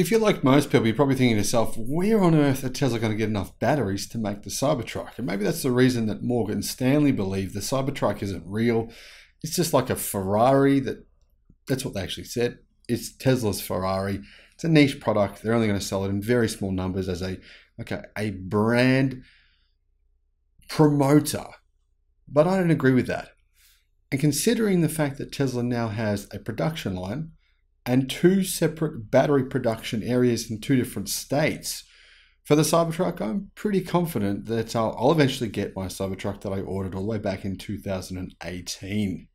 if you're like most people, you're probably thinking to yourself, where on earth are Tesla going to get enough batteries to make the Cybertruck? And maybe that's the reason that Morgan Stanley believe the Cybertruck isn't real. It's just like a Ferrari that that's what they actually said. It's Tesla's Ferrari. It's a niche product. They're only going to sell it in very small numbers as a okay, a brand promoter. But I don't agree with that. And considering the fact that Tesla now has a production line and two separate battery production areas in two different states. For the Cybertruck, I'm pretty confident that I'll, I'll eventually get my Cybertruck that I ordered all the way back in 2018.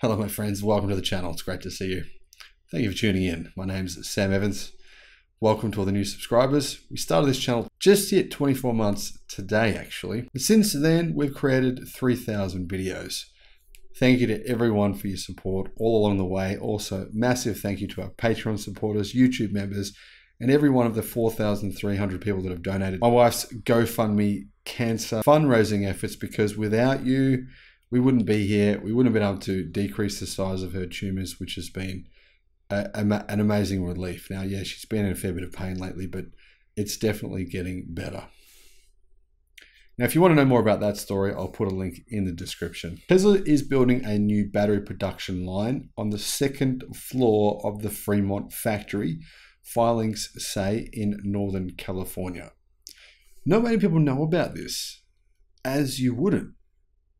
Hello, my friends. Welcome to the channel. It's great to see you. Thank you for tuning in. My name's Sam Evans. Welcome to all the new subscribers. We started this channel just yet 24 months today, actually. Since then, we've created 3,000 videos. Thank you to everyone for your support all along the way. Also, massive thank you to our Patreon supporters, YouTube members, and every one of the 4,300 people that have donated. My wife's GoFundMe cancer fundraising efforts because without you, we wouldn't be here. We wouldn't have been able to decrease the size of her tumors, which has been a, a, an amazing relief. Now, yeah, she's been in a fair bit of pain lately, but it's definitely getting better. Now, if you want to know more about that story, I'll put a link in the description. Tesla is building a new battery production line on the second floor of the Fremont factory, filings say in Northern California. Not many people know about this, as you wouldn't.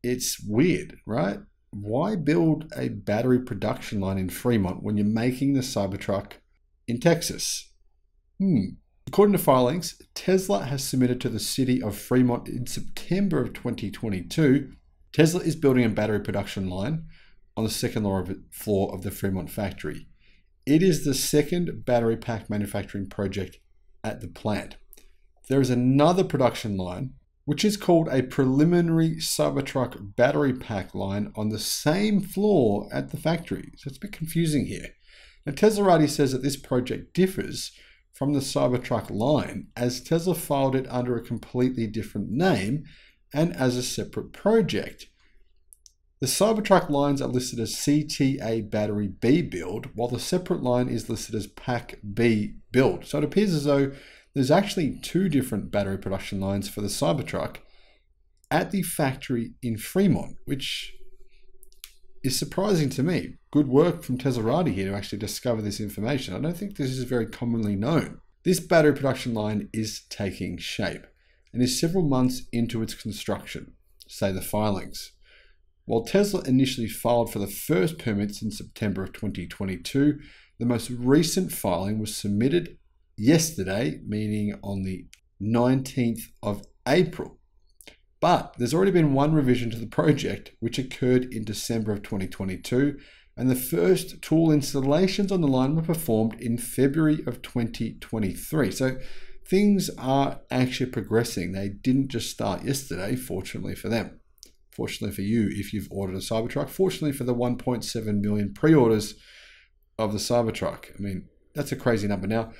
It's weird, right? Why build a battery production line in Fremont when you're making the Cybertruck in Texas? Hmm. According to filings, Tesla has submitted to the city of Fremont in September of 2022. Tesla is building a battery production line on the second floor of the Fremont factory. It is the second battery pack manufacturing project at the plant. There is another production line, which is called a preliminary Cybertruck battery pack line on the same floor at the factory. So it's a bit confusing here. Now, Teslarati says that this project differs from the Cybertruck line as Tesla filed it under a completely different name and as a separate project. The Cybertruck lines are listed as CTA Battery B build, while the separate line is listed as Pack B build. So it appears as though there's actually two different battery production lines for the Cybertruck at the factory in Fremont, which is surprising to me. Good work from Teslarati here to actually discover this information. I don't think this is very commonly known. This battery production line is taking shape and is several months into its construction, say the filings. While Tesla initially filed for the first permits in September of 2022, the most recent filing was submitted yesterday, meaning on the 19th of April. But there's already been one revision to the project, which occurred in December of 2022, and the first tool installations on the line were performed in February of 2023. So things are actually progressing. They didn't just start yesterday, fortunately for them. Fortunately for you, if you've ordered a Cybertruck. Fortunately for the 1.7 million pre orders of the Cybertruck. I mean, that's a crazy number. Now,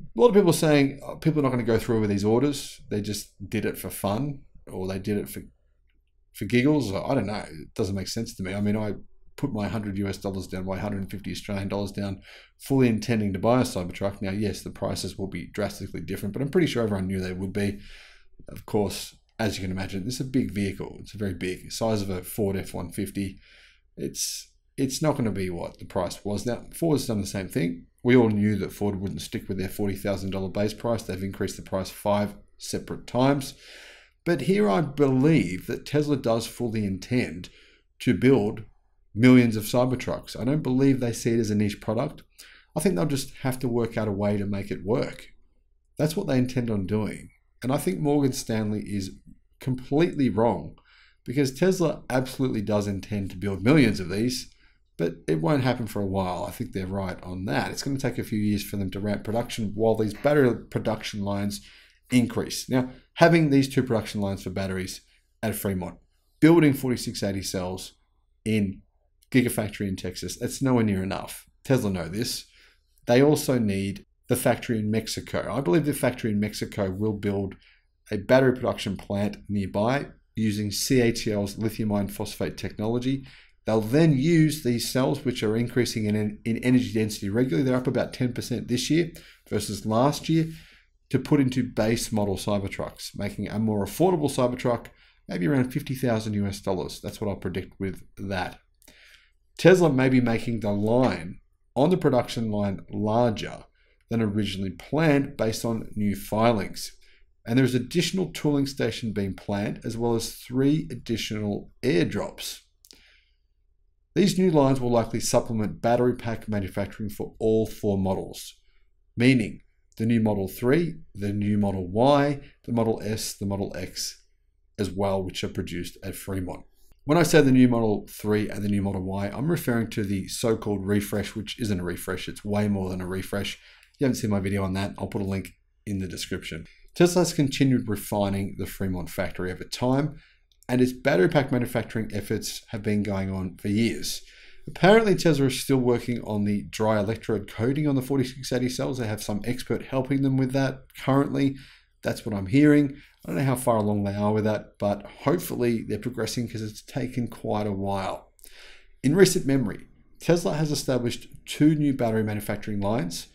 a lot of people are saying oh, people are not going to go through with these orders. They just did it for fun or they did it for for giggles. I don't know. It doesn't make sense to me. I mean, I put my 100 US dollars down, my 150 Australian dollars down, fully intending to buy a Cybertruck. Now, yes, the prices will be drastically different, but I'm pretty sure everyone knew they would be. Of course, as you can imagine, this is a big vehicle. It's a very big size of a Ford F-150. It's it's not going to be what the price was. Now, Ford's done the same thing. We all knew that Ford wouldn't stick with their $40,000 base price. They've increased the price five separate times. But here I believe that Tesla does fully intend to build millions of Cybertrucks. I don't believe they see it as a niche product. I think they'll just have to work out a way to make it work. That's what they intend on doing. And I think Morgan Stanley is completely wrong because Tesla absolutely does intend to build millions of these, but it won't happen for a while. I think they're right on that. It's going to take a few years for them to ramp production while these battery production lines increase. Now, having these two production lines for batteries at Fremont, building 4680 cells in Gigafactory in Texas, that's nowhere near enough. Tesla know this. They also need the factory in Mexico. I believe the factory in Mexico will build a battery production plant nearby using CATL's lithium iron phosphate technology. They'll then use these cells, which are increasing in, in energy density regularly. They're up about 10% this year, versus last year to put into base model Cybertrucks, making a more affordable Cybertruck maybe around 50,000 US dollars. That's what I'll predict with that. Tesla may be making the line on the production line larger than originally planned based on new filings. And there's additional tooling station being planned, as well as three additional airdrops. These new lines will likely supplement battery pack manufacturing for all four models, meaning the new Model 3, the new Model Y, the Model S, the Model X as well, which are produced at Fremont. When I say the new Model 3 and the new Model Y, I'm referring to the so called refresh, which isn't a refresh, it's way more than a refresh. If you haven't seen my video on that, I'll put a link in the description. Tesla has continued refining the Fremont factory over time, and its battery pack manufacturing efforts have been going on for years. Apparently, Tesla is still working on the dry electrode coating on the 4680 cells. They have some expert helping them with that currently. That's what I'm hearing. I don't know how far along they are with that, but hopefully they're progressing because it's taken quite a while. In recent memory, Tesla has established two new battery manufacturing lines.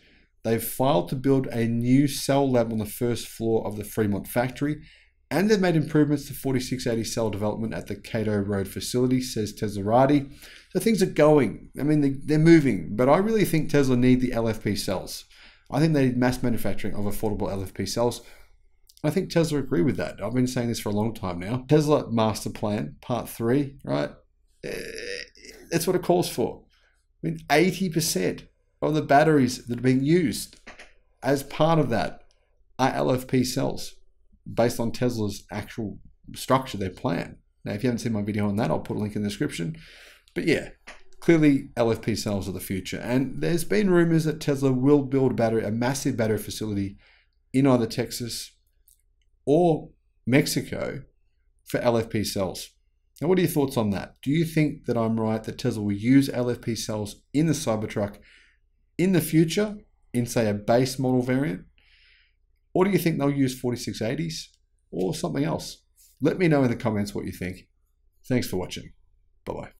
They've filed to build a new cell lab on the first floor of the Fremont factory, and they've made improvements to 4680 cell development at the Kato Road facility, says Teslarati. So things are going. I mean, they're moving, but I really think Tesla need the LFP cells. I think they need mass manufacturing of affordable LFP cells I think Tesla agree with that. I've been saying this for a long time now. Tesla Master Plan Part 3, right? Eh, that's what it calls for. I mean, 80% of the batteries that are being used as part of that are LFP cells based on Tesla's actual structure, their plan. Now, if you haven't seen my video on that, I'll put a link in the description. But yeah, clearly LFP cells are the future. And there's been rumors that Tesla will build a battery, a massive battery facility in either Texas or Mexico for LFP cells. Now, what are your thoughts on that? Do you think that I'm right that Tesla will use LFP cells in the Cybertruck in the future, in say a base model variant? Or do you think they'll use 4680s or something else? Let me know in the comments what you think. Thanks for watching. Bye bye.